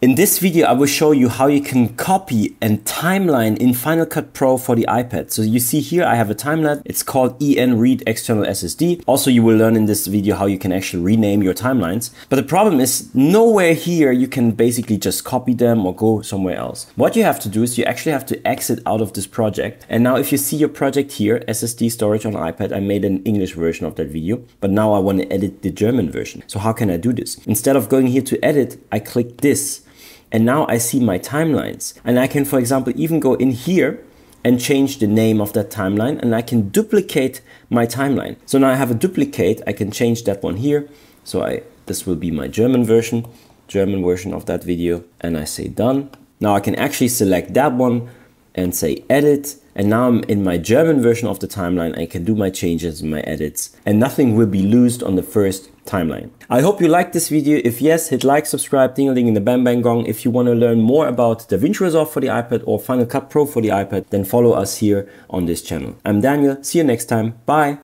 In this video, I will show you how you can copy and timeline in Final Cut Pro for the iPad. So you see here, I have a timeline. It's called EN Read External SSD. Also, you will learn in this video how you can actually rename your timelines. But the problem is nowhere here you can basically just copy them or go somewhere else. What you have to do is you actually have to exit out of this project. And now if you see your project here, SSD storage on iPad, I made an English version of that video, but now I want to edit the German version. So how can I do this? Instead of going here to edit, I click this and now I see my timelines. And I can, for example, even go in here and change the name of that timeline and I can duplicate my timeline. So now I have a duplicate, I can change that one here. So I this will be my German version, German version of that video and I say done. Now I can actually select that one and say edit and now I'm in my German version of the timeline. I can do my changes and my edits and nothing will be loosed on the first timeline. I hope you liked this video. If yes, hit like, subscribe, ding a ding in the bang bang gong. If you want to learn more about DaVinci Resolve for the iPad or Final Cut Pro for the iPad, then follow us here on this channel. I'm Daniel. See you next time. Bye.